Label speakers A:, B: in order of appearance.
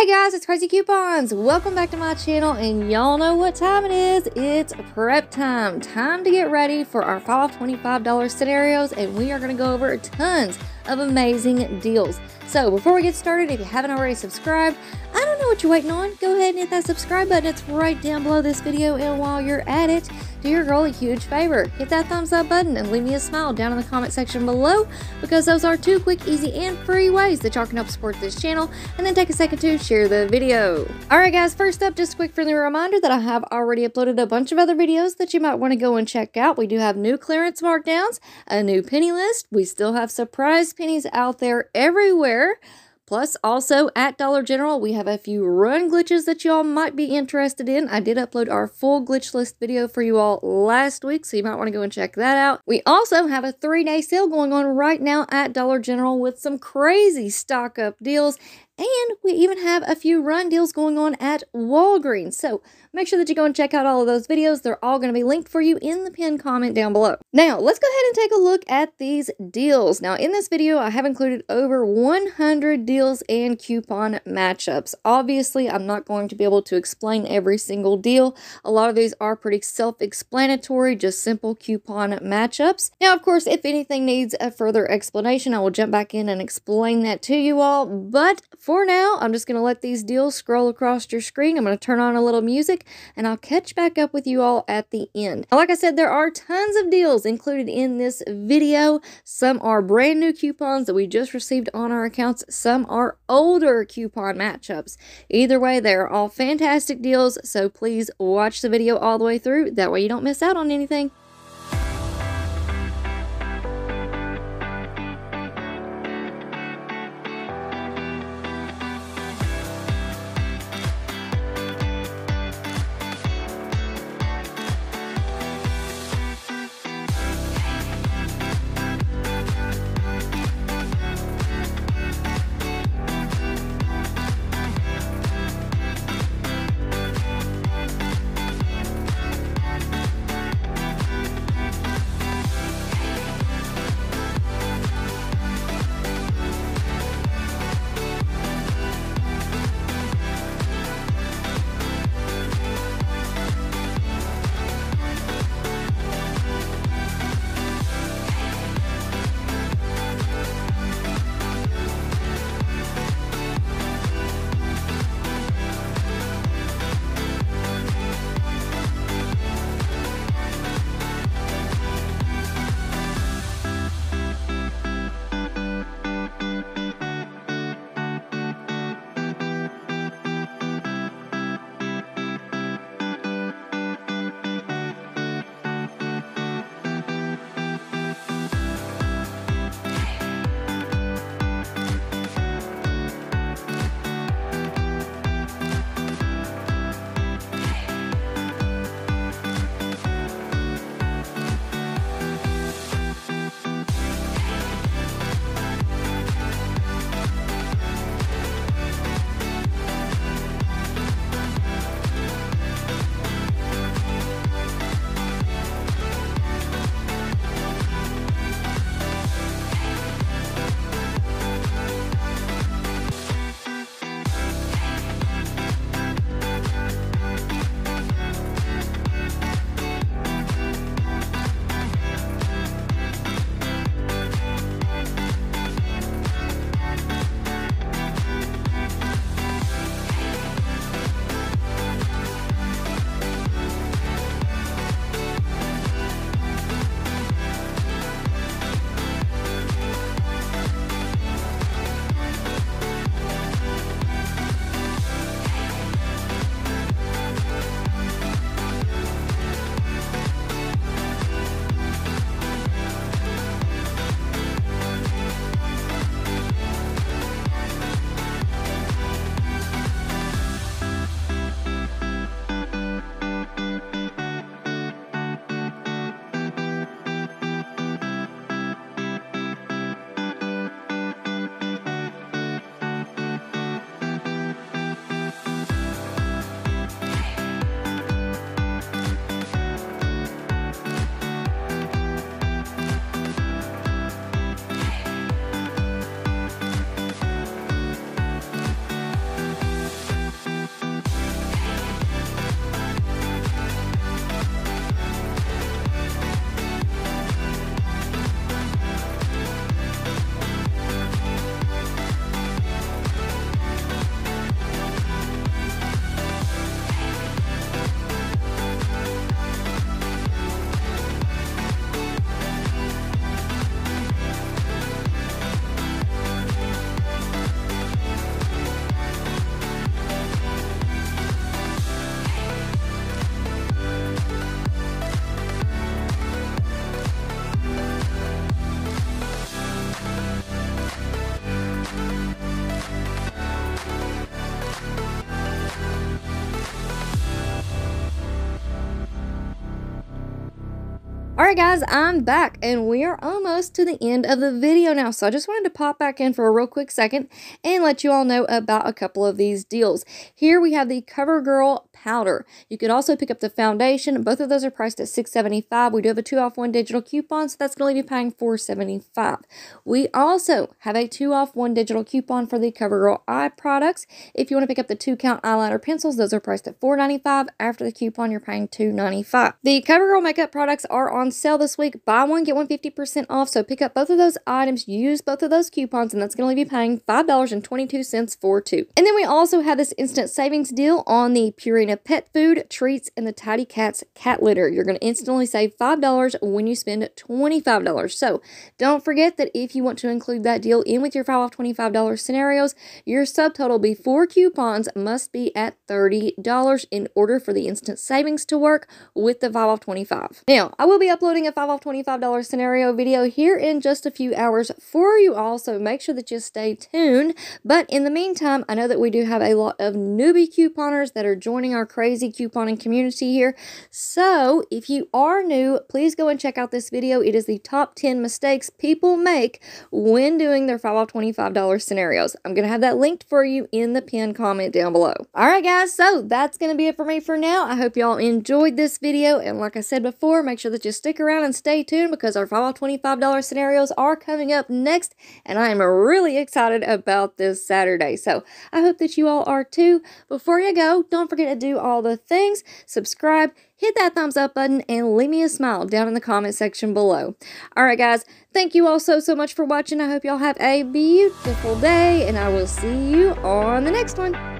A: Hey guys, it's Craz-E Coupons. Welcome back to my channel, and y'all know what time it is. It's prep time. Time to get ready for our fall $25 scenarios, and we are going to go over tons of amazing deals. So before we get started, if you haven't already subscribed, what you're waiting on. Go ahead and hit that subscribe button. It's right down below this video. And while you're at it, do your girl a huge favor. Hit that thumbs up button and leave me a smile down in the comment section below because those are two quick, easy, and free ways that y'all can help support this channel. And then take a second to share the video. Alright guys, first up, just a quick friendly reminder that I have already uploaded a bunch of other videos that you might want to go and check out. We do have new clearance markdowns, a new penny list. We still have surprise pennies out there everywhere. Plus, also at Dollar General, we have a few run glitches that y'all might be interested in. I did upload our full glitch list video for you all last week, so you might want to go and check that out. We also have a three-day sale going on right now at Dollar General with some crazy stock up deals and we even have a few run deals going on at Walgreens. So make sure that you go and check out all of those videos. They're all going to be linked for you in the pinned comment down below. Now, let's go ahead and take a look at these deals. Now, in this video, I have included over 100 deals and coupon matchups. Obviously, I'm not going to be able to explain every single deal. A lot of these are pretty self-explanatory, just simple coupon matchups. Now, of course, if anything needs a further explanation, I will jump back in and explain that to you all. But for now, I'm just going to let these deals scroll across your screen. I'm going to turn on a little music and I'll catch back up with you all at the end. Like I said, there are tons of deals included in this video. Some are brand new coupons that we just received on our accounts. Some are older coupon matchups. Either way, they're all fantastic deals. So please watch the video all the way through. That way you don't miss out on anything. Alright guys, I'm back and we are almost to the end of the video now. So I just wanted to pop back in for a real quick second and let you all know about a couple of these deals. Here we have the CoverGirl powder. You could also pick up the foundation. Both of those are priced at $6.75. We do have a 2 off 1 digital coupon, so that's going to leave you paying $4.75. We also have a 2 off 1 digital coupon for the CoverGirl eye products. If you want to pick up the 2 count eyeliner pencils, those are priced at $4.95. After the coupon, you're paying $2.95. The CoverGirl makeup products are on sale this week. Buy one, get one 50% off. So pick up both of those items, use both of those coupons, and that's going to leave you paying $5.22 for two. And then we also have this instant savings deal on the Purina pet food, treats, and the Tidy Cats cat litter. You're going to instantly save $5 when you spend $25. So don't forget that if you want to include that deal in with your 5 off $25 scenarios, your subtotal before coupons must be at $30 in order for the instant savings to work with the 5 off 25. Now, I will be uploading a 5 off $25 scenario video here in just a few hours for you all, so make sure that you stay tuned. But in the meantime, I know that we do have a lot of newbie couponers that are joining our crazy couponing community here. So if you are new, please go and check out this video. It is the top 10 mistakes people make when doing their 5 off $25 scenarios. I'm going to have that linked for you in the pinned comment down below. All right, guys, so that's going to be it for me for now. I hope y'all enjoyed this video, and like I said before, make sure that you stick around and stay tuned because our fall $25 scenarios are coming up next, and I am really excited about this Saturday. So I hope that you all are too. Before you go, don't forget to do all the things, subscribe, hit that thumbs up button, and leave me a smile down in the comment section below. All right, guys, thank you all so, so much for watching. I hope y'all have a beautiful day, and I will see you on the next one.